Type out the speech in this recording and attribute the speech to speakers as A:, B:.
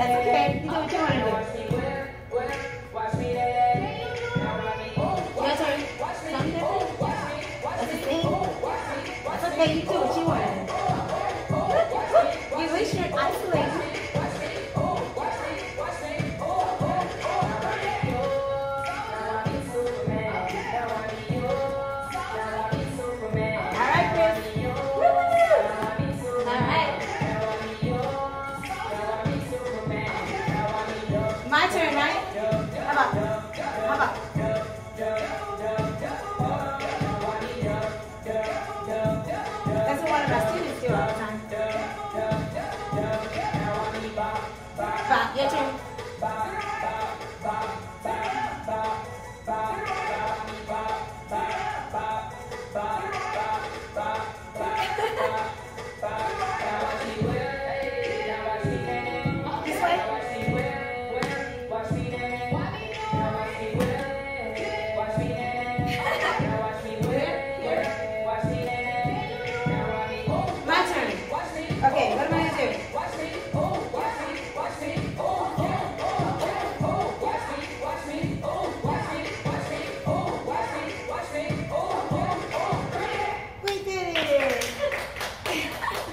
A: That's okay. You do what you want to do. Your turn. Something. That's okay. You do it. My turn, right? How about come How about? That's what one of students do all the time. Your turn.